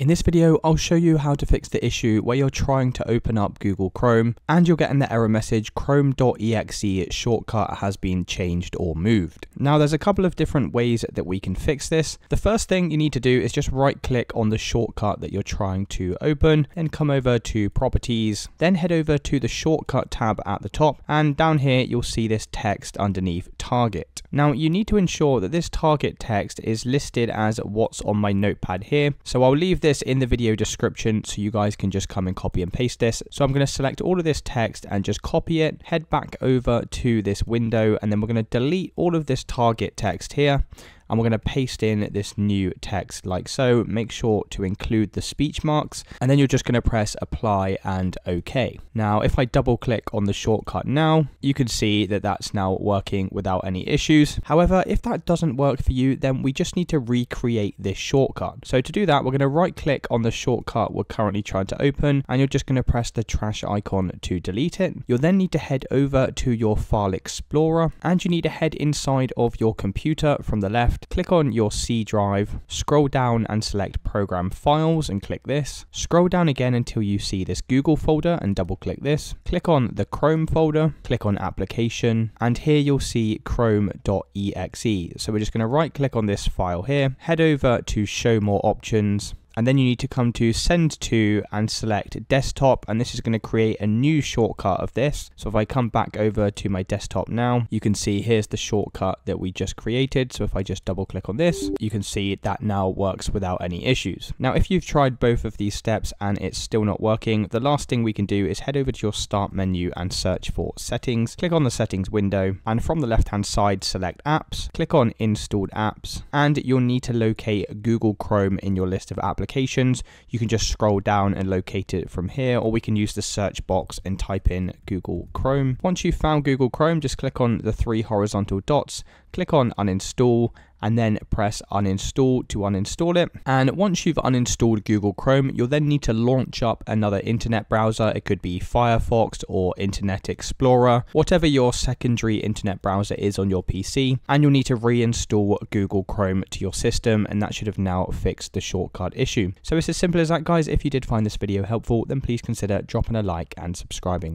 In this video, I'll show you how to fix the issue where you're trying to open up Google Chrome and you're getting the error message chrome.exe shortcut has been changed or moved. Now there's a couple of different ways that we can fix this. The first thing you need to do is just right click on the shortcut that you're trying to open, then come over to properties, then head over to the shortcut tab at the top and down here you'll see this text underneath target. Now you need to ensure that this target text is listed as what's on my notepad here. So I'll leave this in the video description so you guys can just come and copy and paste this. So I'm going to select all of this text and just copy it, head back over to this window, and then we're going to delete all of this target text here and we're going to paste in this new text like so. Make sure to include the speech marks and then you're just going to press apply and OK. Now, if I double click on the shortcut now, you can see that that's now working without any issues. However, if that doesn't work for you, then we just need to recreate this shortcut. So to do that, we're going to right click on the shortcut we're currently trying to open and you're just going to press the trash icon to delete it. You'll then need to head over to your file explorer and you need to head inside of your computer from the left left, click on your C drive, scroll down and select Program Files and click this. Scroll down again until you see this Google folder and double click this. Click on the Chrome folder, click on Application, and here you'll see chrome.exe. So we're just going to right click on this file here, head over to Show More Options, and then you need to come to send to and select desktop and this is going to create a new shortcut of this. So if I come back over to my desktop now you can see here's the shortcut that we just created. So if I just double click on this you can see that now works without any issues. Now if you've tried both of these steps and it's still not working the last thing we can do is head over to your start menu and search for settings. Click on the settings window and from the left hand side select apps. Click on installed apps and you'll need to locate Google Chrome in your list of apps applications, you can just scroll down and locate it from here, or we can use the search box and type in Google Chrome. Once you've found Google Chrome, just click on the three horizontal dots, click on uninstall, and then press uninstall to uninstall it. And once you've uninstalled Google Chrome, you'll then need to launch up another internet browser. It could be Firefox or Internet Explorer, whatever your secondary internet browser is on your PC. And you'll need to reinstall Google Chrome to your system, and that should have now fixed the shortcut issue. So it's as simple as that, guys. If you did find this video helpful, then please consider dropping a like and subscribing.